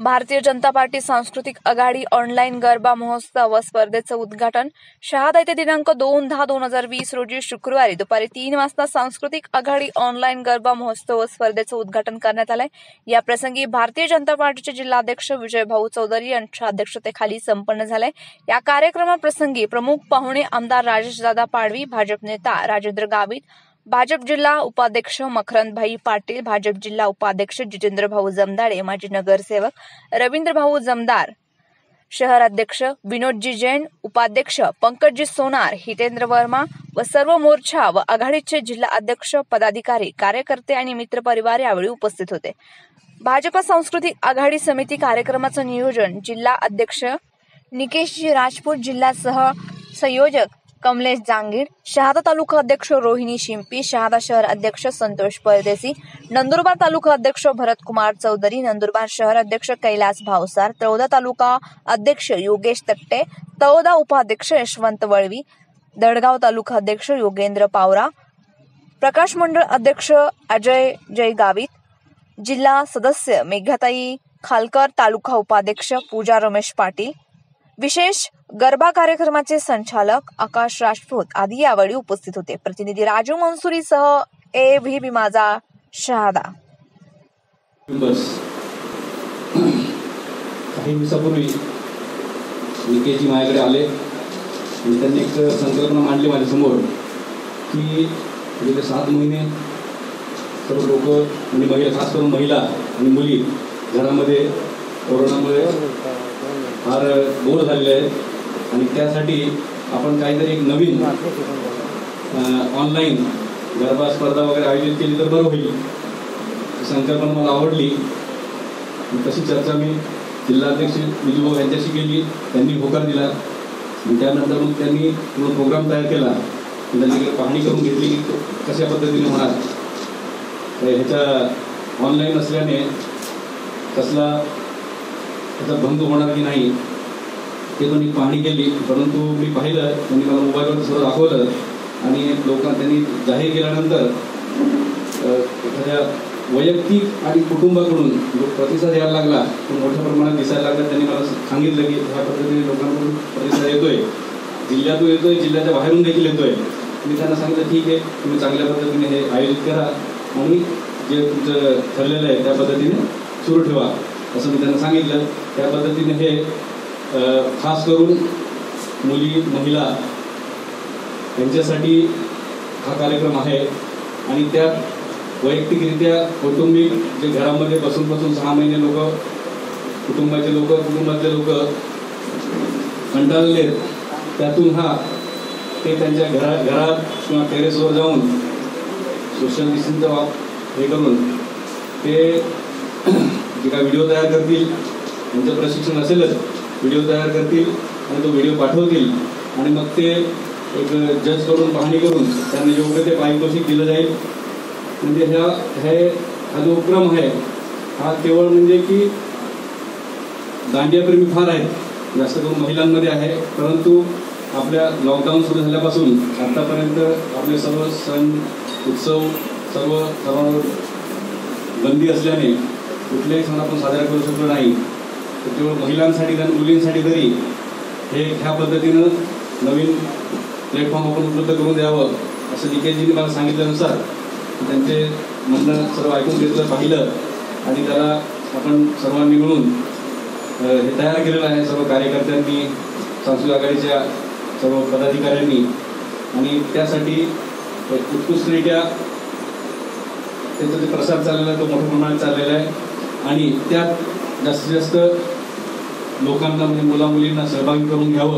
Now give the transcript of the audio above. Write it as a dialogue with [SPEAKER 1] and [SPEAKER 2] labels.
[SPEAKER 1] Bharatiya Janata party सांस्कृतिक आघाडी online garba महोत्सव व स्पर्धेचं उद्घाटन. शहादा येथे दिनांक दोन दहा दोन हजार वीस रोजी शुक्रवारी दुपारी तीन वाजता सांस्कृतिक आघाडी ऑनलाईन गरबा महोत्सव व स्पर्धेचं उद्घाटन करण्यात आलंय. या प्रसंगी भारतीय जनता पार्टीचे जिल्हाध्यक्ष विजय भाऊ चौधरी यांच्या अध्यक्षतेखाली संपन्न झालंय. या कार्यक्रमाप्रसंगी प्रमुख पाहुणे आमदार राजेशदादा पाडवी भाजप नेता राजेंद्र गावित भाजप जिल्हा उपाध्यक्ष मकरंदभाई पाटील भाजप जिल्हा उपाध्यक्ष जितेंद्र भाऊ जमदाडे माजी नगरसेवक रवींद्र भाऊ जमदार शहर अध्यक्ष विनोदजी जैन उपाध्यक्ष पंकजजी सोनार हितेंद्र वर्मा व सर्व मोर्चा व आघाडीचे जिल्हा अध्यक्ष पदाधिकारी कार्यकर्ते आणि मित्रपरिवार यावेळी उपस्थित होते. भाजपा सांस्कृतिक आघाडी समिती कार्यक्रमाचं नियोजन जिल्हा अध्यक्ष निकेशजी राजपूत जिल्हा सह संयोजक कमलेश जांगीर शहादा तालुका अध्यक्ष रोहिणी शिंपी शहादा शहर अध्यक्ष संतोष परदेसी नंदुरबार तालुका अध्यक्ष भरत कुमार चौधरी नंदुरबार शहर अध्यक्ष कैलास भावसार तळोदा तालुका अध्यक्ष योगेश तट्टे तळोदा उपाध्यक्ष यशवंत वळवी दडगाव तालुका अध्यक्ष योगेंद्र पावरा प्रकाश मंडळ अध्यक्ष अजय जय गावित जिल्हा सदस्य मेघाताई खालकर तालुका उपाध्यक्ष पूजा रमेश पाटील विशेष गरबा कार्यक्रमाचे संचालक आकाश राजपूत आदी यावेळी उपस्थित होते. प्रतिनिधी राजू मनसुरीसह ए व्ही बी माझा शहादा.
[SPEAKER 2] काही दिवसापूर्वी निकेशजी माझ्याकडे आले. आणि त्यांनी एक संकल्पना मांडली माझ्यासमोर की गेले सात महिने सर्व लोक म्हणजे महिला खास करून महिला आणि मुली घरामध्ये कोरोनामुळे फार बोर झालेले आहेत. आणि त्यासाठी आपण काहीतरी एक नवीन ऑनलाईन गरबा स्पर्धा वगैरे आयोजित केली तर बरं होईल. संकल्पना मला आवडली. तशी चर्चा मी जिल्हाध्यक्ष विजूभाऊ यांच्याशी केली. त्यांनी होकार दिला. त्यानंतर मग त्यांनी पूर्ण प्रोग्राम तयार केला. त्यांनी पाहणी करून घेतली की कशा पद्धतीने होणार. तर ह्याच्या ऑनलाईन असल्याने कसला त्याचा भंग होणार की नाही ते त्यांनी पाहणी केली परंतु मी पाहिलं त्यांनी मला मोबाईलवर सगळं दाखवलं आणि लोकांना त्यांनी जाहीर केल्यानंतर एखाद्या वैयक्तिक आणि कुटुंबाकडून जो प्रतिसाद यायला लागला तो मोठ्या प्रमाणात दिसायला लागला. त्यांनी मला सांगितलं की ह्या पद्धतीने लोकांकडून प्रतिसाद येतोय. जिल्ह्यातून येतोय जिल्ह्याच्या बाहेरून देखील येतोय. मी त्यांना सांगितलं ठीक आहे तुम्ही चांगल्या पद्धतीने हे आयोजित करा आणि जे तुमचं ठरलेलं आहे त्या पद्धतीने सुरू ठेवा. असं मी त्यांना सांगितलं. त्या पद्धतीने हे खास करून मुली महिला यांच्यासाठी हा कार्यक्रम आहे. आणि त्यात वैयक्तिकरित्या कौटुंबिक जे घरामध्ये बसून बसून सहा महिने लोक कुटुंबाचे लोक कुटुंबातले लोक कंटाळले त्यातून हा ते त्यांच्या घरा घरात किंवा टेरेसवर जाऊन सोशल डिस्टन्सचा वाप हे करून ते जे काय व्हिडिओ तयार करतील त्यांचं प्रशिक्षण असेलच व्हिडिओ तयार करतील आणि तो व्हिडिओ पाठवतील. आणि मग ते एक जज करून पाहणी करून त्यांना योग्य ते पारितोषिक दिलं जाईल. म्हणजे ह्या हे हा जो उपक्रम आहे हा केवळ म्हणजे की दांडियाप्रेमी फार आहेत. जास्त करून महिलांमध्ये आहे. परंतु आपल्या लॉकडाऊन सुरू झाल्यापासून आतापर्यंत आपले सर्व सण उत्सव सर्व सर्व बंदी असल्याने कुठलेही सण आपण साजरा करू शकलो नाही तर केवळ महिलांसाठी आणि मुलींसाठी तरी हे ह्या पद्धतीनं नवीन प्लॅटफॉर्म आपण उपलब्ध करून द्यावं असं निकेशजींनी मला सांगितल्यानुसार त्यांचे म्हणणं सर्व ऐकून घेतलं पाहिलं आणि त्याला आपण सर्वांनी मिळून हे तयार केलेलं आहे. सर्व कार्यकर्त्यांनी सांस्कृतिक आघाडीच्या सर्व पदाधिकाऱ्यांनी आणि त्यासाठी उत्कृष्टरित्या त्याचा जे प्रसार चाललेला आहे तो मोठ्या प्रमाणात चाललेला आहे. आणि त्यात जास्तीत जास्त लोकांना म्हणजे मुलामुलींना सहभागी करून घ्यावं.